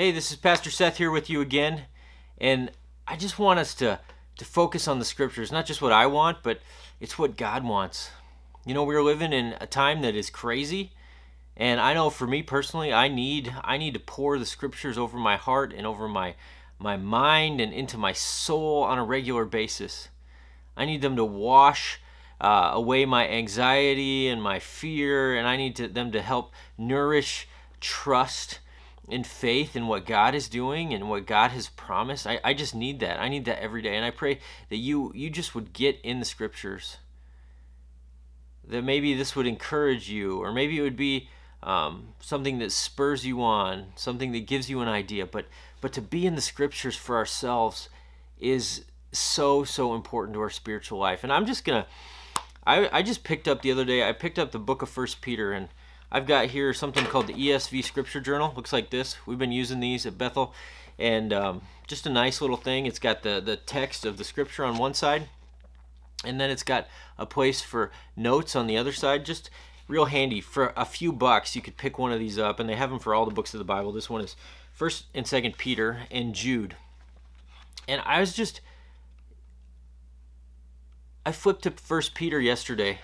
Hey, this is Pastor Seth here with you again, and I just want us to to focus on the scriptures, not just what I want, but it's what God wants. You know, we're living in a time that is crazy, and I know for me personally, I need I need to pour the scriptures over my heart and over my my mind and into my soul on a regular basis. I need them to wash uh, away my anxiety and my fear, and I need to, them to help nourish trust in faith in what God is doing and what God has promised. I, I just need that. I need that every day. And I pray that you you just would get in the scriptures. That maybe this would encourage you, or maybe it would be um, something that spurs you on, something that gives you an idea. But but to be in the scriptures for ourselves is so so important to our spiritual life. And I'm just gonna I, I just picked up the other day, I picked up the book of First Peter and I've got here something called the ESV Scripture Journal. Looks like this. We've been using these at Bethel, and um, just a nice little thing. It's got the the text of the Scripture on one side, and then it's got a place for notes on the other side. Just real handy for a few bucks. You could pick one of these up, and they have them for all the books of the Bible. This one is First and Second Peter and Jude, and I was just I flipped to First Peter yesterday,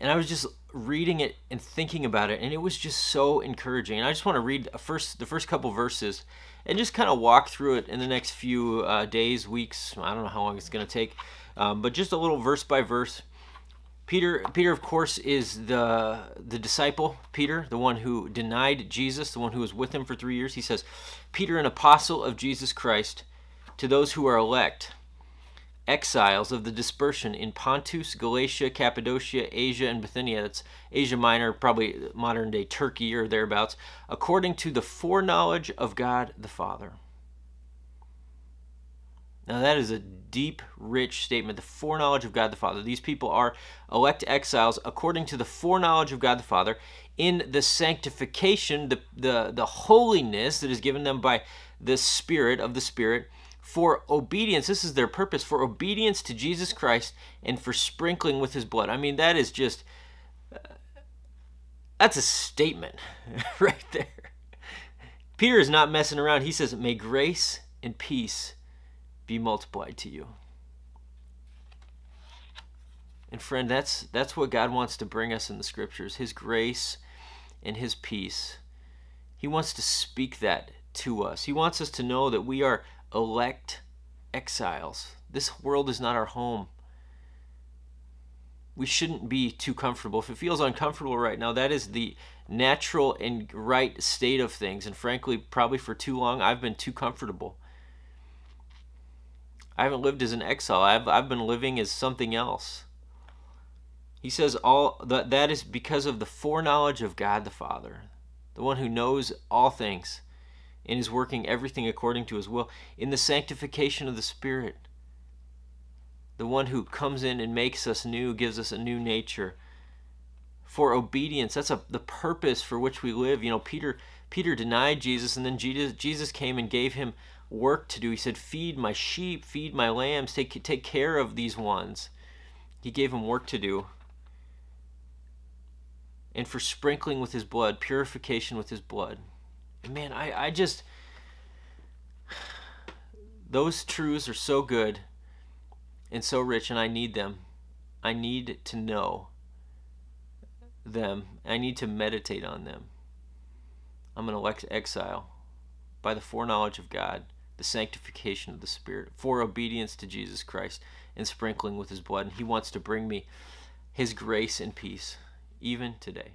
and I was just reading it and thinking about it, and it was just so encouraging. And I just want to read first the first couple verses and just kind of walk through it in the next few uh, days, weeks. I don't know how long it's going to take, um, but just a little verse by verse. Peter, Peter, of course, is the the disciple. Peter, the one who denied Jesus, the one who was with him for three years. He says, "Peter, an apostle of Jesus Christ, to those who are elect." Exiles of the dispersion in Pontus, Galatia, Cappadocia, Asia, and Bithynia. That's Asia Minor, probably modern day Turkey or thereabouts, according to the foreknowledge of God the Father. Now, that is a deep, rich statement. The foreknowledge of God the Father. These people are elect exiles according to the foreknowledge of God the Father in the sanctification, the, the, the holiness that is given them by the Spirit of the Spirit for obedience. This is their purpose for obedience to Jesus Christ and for sprinkling with his blood. I mean, that is just, uh, that's a statement right there. Peter is not messing around. He says, May grace and peace be multiplied to you. And friend, that's that's what God wants to bring us in the scriptures, his grace and his peace. He wants to speak that to us. He wants us to know that we are elect exiles. This world is not our home. We shouldn't be too comfortable. If it feels uncomfortable right now, that is the natural and right state of things. And frankly, probably for too long, I've been too comfortable. I haven't lived as an exile. I've, I've been living as something else. He says all that that is because of the foreknowledge of God the Father, the one who knows all things and is working everything according to his will in the sanctification of the Spirit. The one who comes in and makes us new, gives us a new nature. For obedience, that's a, the purpose for which we live. You know, Peter Peter denied Jesus, and then Jesus, Jesus came and gave him work to do. He said, Feed my sheep, feed my lambs, take, take care of these ones. He gave him work to do. And for sprinkling with his blood, purification with his blood man, I, I just those truths are so good and so rich and I need them. I need to know them. I need to meditate on them. I'm an elect exile by the foreknowledge of God, the sanctification of the Spirit, for obedience to Jesus Christ and sprinkling with his blood. And he wants to bring me his grace and peace even today.